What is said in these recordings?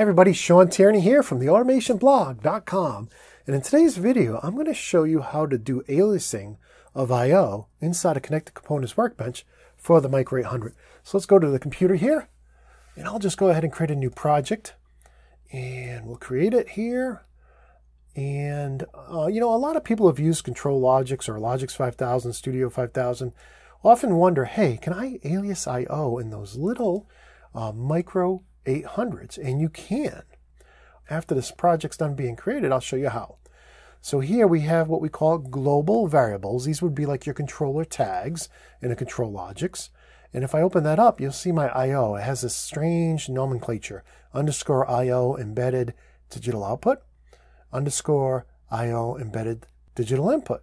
Hey everybody, Shawn Tierney here from theautomationblog.com. And in today's video, I'm going to show you how to do aliasing of I.O. inside a Connected Components workbench for the Micro 800. So let's go to the computer here, and I'll just go ahead and create a new project. And we'll create it here. And, uh, you know, a lot of people have used Control ControlLogix or Logix 5000, Studio 5000, often wonder, hey, can I alias I.O. in those little uh, micro 800s, and you can. After this project's done being created, I'll show you how. So here we have what we call global variables. These would be like your controller tags in a ControlLogix. And if I open that up, you'll see my I.O. It has this strange nomenclature. Underscore I.O. embedded digital output. Underscore I.O. embedded digital input.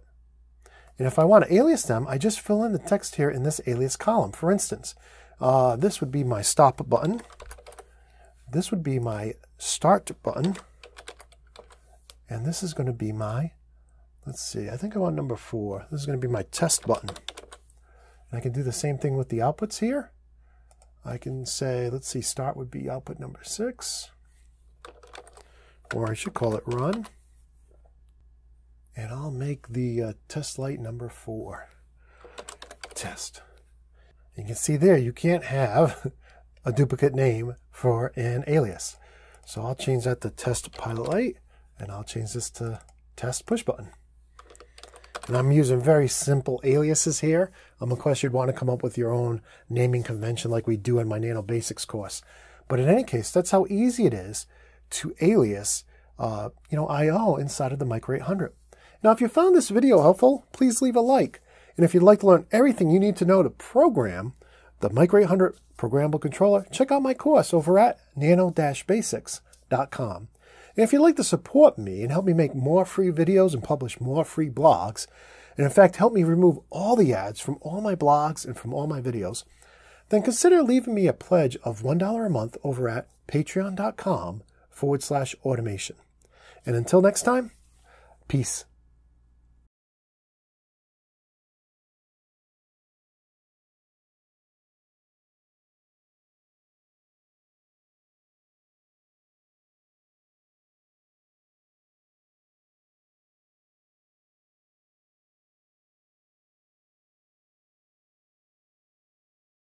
And if I want to alias them, I just fill in the text here in this alias column. For instance, uh, this would be my stop button this would be my start button. And this is going to be my, let's see, I think I want number four. This is going to be my test button. And I can do the same thing with the outputs here. I can say, let's see, start would be output number six. Or I should call it run. And I'll make the uh, test light number four. Test. You can see there, you can't have a duplicate name for an alias. So I'll change that to test pilot light and I'll change this to test push button. And I'm using very simple aliases here. Um, of course, you'd want to come up with your own naming convention like we do in my Nano Basics course. But in any case, that's how easy it is to alias, uh, you know, I.O. inside of the Micro 800. Now, if you found this video helpful, please leave a like. And if you'd like to learn everything you need to know to program the Micro 800 programmable controller, check out my course over at nano-basics.com. And if you'd like to support me and help me make more free videos and publish more free blogs, and in fact help me remove all the ads from all my blogs and from all my videos, then consider leaving me a pledge of $1 a month over at patreon.com forward slash automation. And until next time, peace.